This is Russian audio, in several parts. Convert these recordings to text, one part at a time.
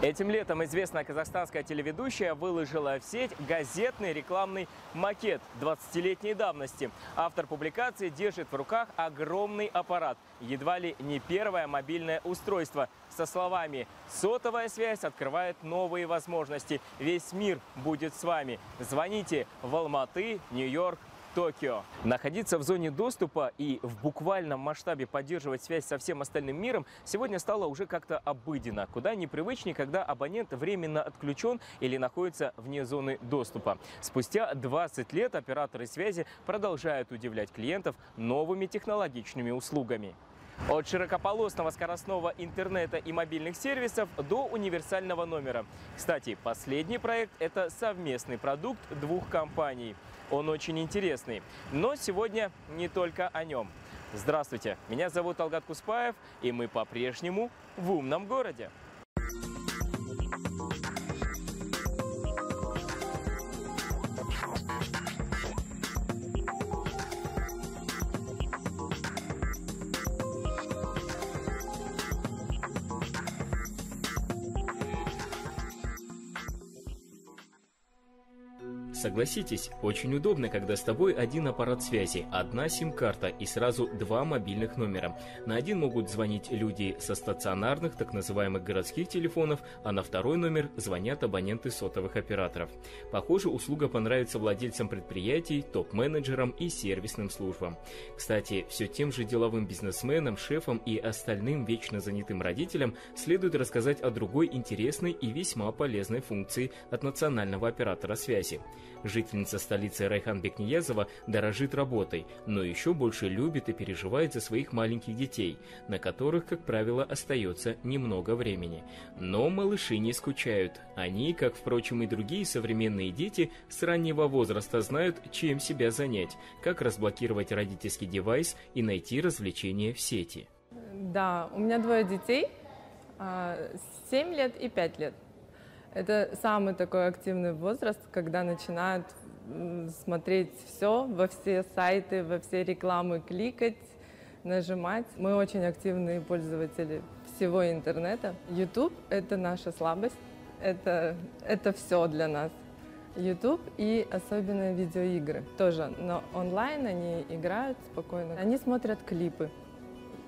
Этим летом известная казахстанская телеведущая выложила в сеть газетный рекламный макет 20-летней давности. Автор публикации держит в руках огромный аппарат, едва ли не первое мобильное устройство. Со словами «Сотовая связь открывает новые возможности. Весь мир будет с вами. Звоните в Алматы, Нью-Йорк, Токио. Находиться в зоне доступа и в буквальном масштабе поддерживать связь со всем остальным миром сегодня стало уже как-то обыденно. Куда непривычнее, когда абонент временно отключен или находится вне зоны доступа. Спустя 20 лет операторы связи продолжают удивлять клиентов новыми технологичными услугами. От широкополосного скоростного интернета и мобильных сервисов до универсального номера. Кстати, последний проект – это совместный продукт двух компаний. Он очень интересный. Но сегодня не только о нем. Здравствуйте, меня зовут Алгат Куспаев, и мы по-прежнему в умном городе. Согласитесь, очень удобно, когда с тобой один аппарат связи, одна сим-карта и сразу два мобильных номера. На один могут звонить люди со стационарных, так называемых городских телефонов, а на второй номер звонят абоненты сотовых операторов. Похоже, услуга понравится владельцам предприятий, топ-менеджерам и сервисным службам. Кстати, все тем же деловым бизнесменам, шефам и остальным вечно занятым родителям следует рассказать о другой интересной и весьма полезной функции от национального оператора связи. Жительница столицы Райхан Бекниязова дорожит работой, но еще больше любит и переживает за своих маленьких детей, на которых, как правило, остается немного времени. Но малыши не скучают. Они, как, впрочем, и другие современные дети, с раннего возраста знают, чем себя занять, как разблокировать родительский девайс и найти развлечения в сети. Да, у меня двое детей, 7 а, лет и 5 лет. Это самый такой активный возраст, когда начинают смотреть все, во все сайты, во все рекламы кликать, нажимать. Мы очень активные пользователи всего интернета. YouTube — это наша слабость, это, это все для нас. YouTube и особенно видеоигры. Тоже но онлайн они играют спокойно. Они смотрят клипы,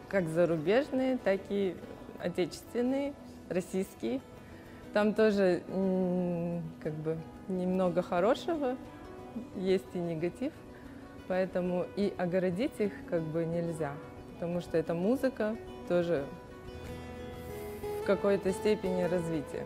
как зарубежные, так и отечественные, российские. Там тоже как бы немного хорошего, есть и негатив, поэтому и огородить их как бы нельзя, потому что это музыка тоже в какой-то степени развития.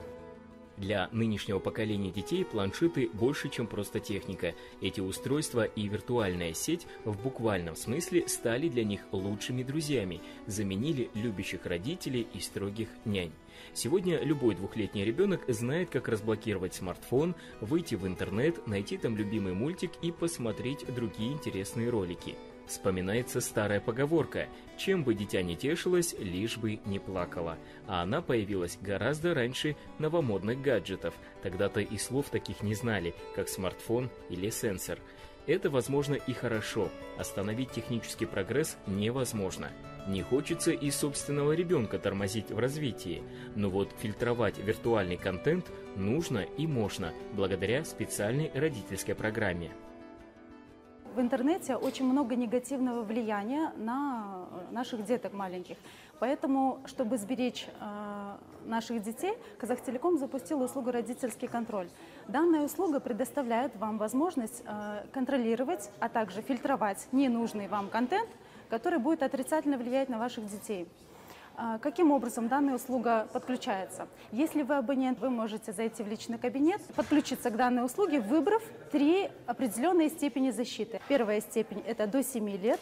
Для нынешнего поколения детей планшеты больше, чем просто техника. Эти устройства и виртуальная сеть в буквальном смысле стали для них лучшими друзьями, заменили любящих родителей и строгих нянь. Сегодня любой двухлетний ребенок знает, как разблокировать смартфон, выйти в интернет, найти там любимый мультик и посмотреть другие интересные ролики. Вспоминается старая поговорка «Чем бы дитя не тешилось, лишь бы не плакало». А она появилась гораздо раньше новомодных гаджетов. Тогда-то и слов таких не знали, как смартфон или сенсор. Это возможно и хорошо. Остановить технический прогресс невозможно. Не хочется и собственного ребенка тормозить в развитии. Но вот фильтровать виртуальный контент нужно и можно, благодаря специальной родительской программе в интернете очень много негативного влияния на наших деток маленьких. Поэтому, чтобы сберечь э, наших детей, Казахтелеком запустил услугу «Родительский контроль». Данная услуга предоставляет вам возможность э, контролировать, а также фильтровать ненужный вам контент, который будет отрицательно влиять на ваших детей. А, каким образом данная услуга подключается? Если вы абонент, вы можете зайти в личный кабинет, подключиться к данной услуге, выбрав три определенные степени защиты. Первая степень – это до 7 лет,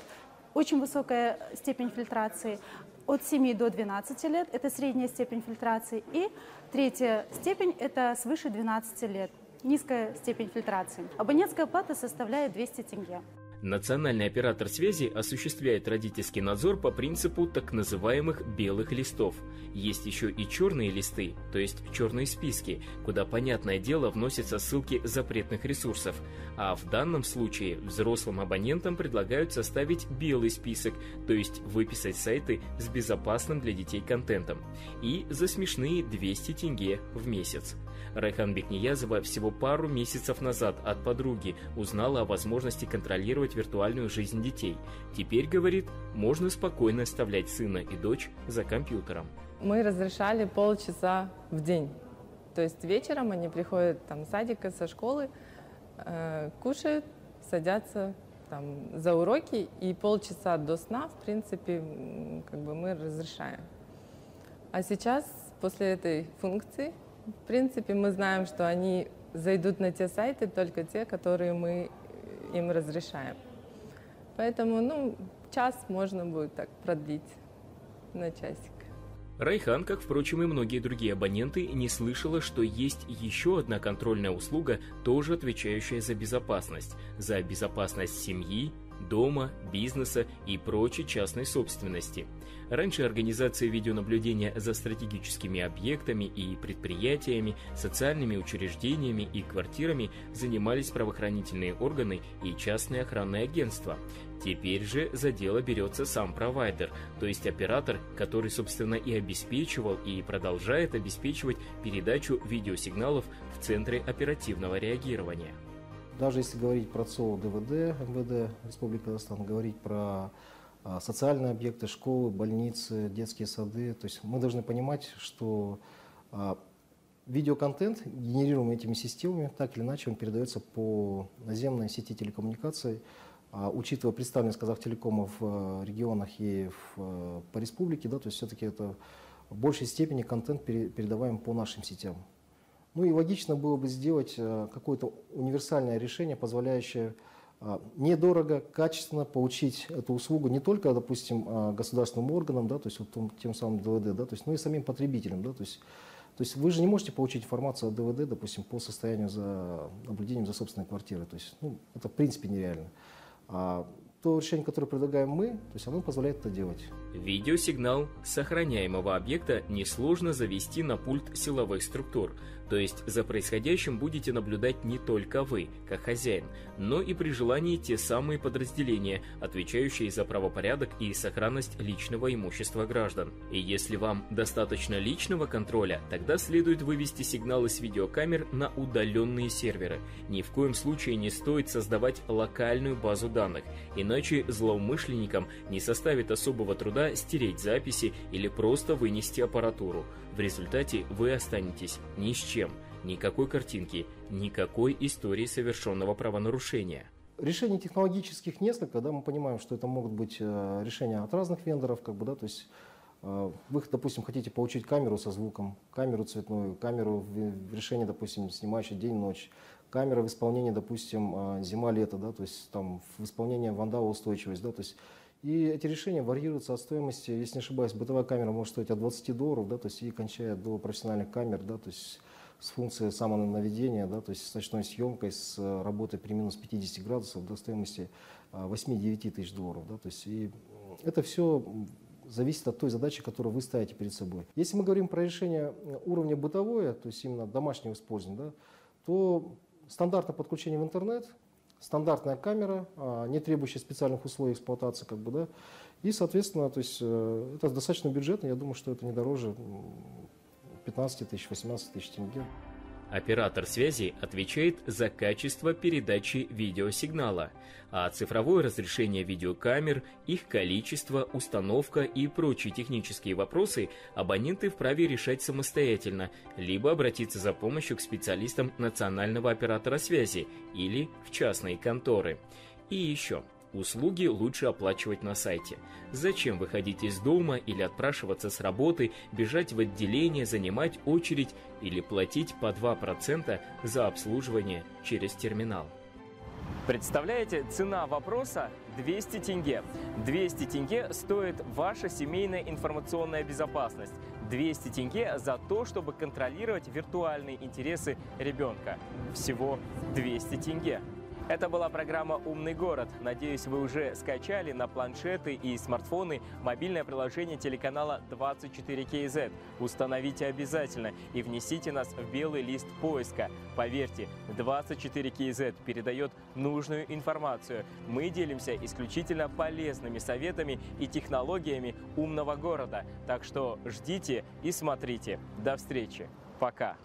очень высокая степень фильтрации. От 7 до 12 лет – это средняя степень фильтрации. И третья степень – это свыше 12 лет, низкая степень фильтрации. Абонентская плата составляет 200 тенге. Национальный оператор связи осуществляет родительский надзор по принципу так называемых белых листов. Есть еще и черные листы, то есть черные списки, куда, понятное дело, вносятся ссылки запретных ресурсов. А в данном случае взрослым абонентам предлагают составить белый список, то есть выписать сайты с безопасным для детей контентом. И за смешные 200 тенге в месяц. Райхан Бекниязова всего пару месяцев назад от подруги узнала о возможности контролировать виртуальную жизнь детей. Теперь, говорит, можно спокойно оставлять сына и дочь за компьютером. Мы разрешали полчаса в день. То есть вечером они приходят там с садика, со школы, э, кушают, садятся там за уроки и полчаса до сна, в принципе, как бы мы разрешаем. А сейчас, после этой функции, в принципе, мы знаем, что они зайдут на те сайты, только те, которые мы им разрешаем. Поэтому, ну, час можно будет так продлить на часик. Райхан, как, впрочем, и многие другие абоненты, не слышала, что есть еще одна контрольная услуга, тоже отвечающая за безопасность. За безопасность семьи, дома, бизнеса и прочей частной собственности. Раньше организация видеонаблюдения за стратегическими объектами и предприятиями, социальными учреждениями и квартирами занимались правоохранительные органы и частные охранные агентства. Теперь же за дело берется сам провайдер, то есть оператор, который, собственно, и обеспечивал и продолжает обеспечивать передачу видеосигналов в центры оперативного реагирования. Даже если говорить про ЦО ДВД, МВД Республики Казахстан, говорить про а, социальные объекты, школы, больницы, детские сады, то есть мы должны понимать, что а, видеоконтент, генерируемый этими системами, так или иначе он передается по наземной сети телекоммуникаций, а, учитывая представленность Казахтелекома в регионах и в, по республике, да, то есть все-таки это в большей степени контент передаваем по нашим сетям. Ну и логично было бы сделать э, какое-то универсальное решение, позволяющее э, недорого, качественно получить эту услугу не только, допустим, э, государственным органам, да, то есть вот тем самым ДВД, да, то есть, но и самим потребителям. Да, то, есть, то есть вы же не можете получить информацию о ДВД, допустим, по состоянию за наблюдением за собственной квартирой. То есть ну, это в принципе нереально. А то решение, которое предлагаем мы, то есть оно позволяет это делать. Видеосигнал сохраняемого объекта несложно завести на пульт силовых структур, то есть за происходящим будете наблюдать не только вы, как хозяин, но и при желании те самые подразделения, отвечающие за правопорядок и сохранность личного имущества граждан. И если вам достаточно личного контроля, тогда следует вывести сигналы с видеокамер на удаленные серверы. Ни в коем случае не стоит создавать локальную базу данных, иначе злоумышленникам не составит особого труда стереть записи или просто вынести аппаратуру. В результате вы останетесь ни с чем, никакой картинки, никакой истории совершенного правонарушения. Решений технологических несколько, да, мы понимаем, что это могут быть э, решения от разных вендоров, как бы, да, то есть э, вы, допустим, хотите получить камеру со звуком, камеру цветную, камеру в решении, допустим, снимающую день-ночь, камера в исполнении, допустим, э, зима-лето, да, то есть там в исполнении вандалоустойчивость, да, то есть и эти решения варьируются от стоимости, если не ошибаюсь, бытовая камера может стоить от 20 долларов, да, то есть и кончая до профессиональных камер, да, то есть с функцией самонаведения, да, то есть с ночной съемкой, с работой при минус 50 градусов до стоимости 8-9 а, тысяч долларов. Да, то есть и это все зависит от той задачи, которую вы ставите перед собой. Если мы говорим про решение уровня бытовое, то есть именно домашнего использования, да, то стандартное подключение в интернет – стандартная камера, а, не требующая специальных условий эксплуатации, как бы, да, и, соответственно, то есть э, это достаточно бюджетно, я думаю, что это не дороже 15 тысяч, 18 тысяч тенге. Оператор связи отвечает за качество передачи видеосигнала, а цифровое разрешение видеокамер, их количество, установка и прочие технические вопросы абоненты вправе решать самостоятельно, либо обратиться за помощью к специалистам национального оператора связи или в частные конторы. И еще – Услуги лучше оплачивать на сайте. Зачем выходить из дома или отпрашиваться с работы, бежать в отделение, занимать очередь или платить по 2% за обслуживание через терминал? Представляете, цена вопроса 200 тенге. 200 тенге стоит ваша семейная информационная безопасность. 200 тенге за то, чтобы контролировать виртуальные интересы ребенка. Всего 200 тенге. Это была программа «Умный город». Надеюсь, вы уже скачали на планшеты и смартфоны мобильное приложение телеканала 24 КЗ. Установите обязательно и внесите нас в белый лист поиска. Поверьте, 24 КЗ передает нужную информацию. Мы делимся исключительно полезными советами и технологиями умного города. Так что ждите и смотрите. До встречи. Пока.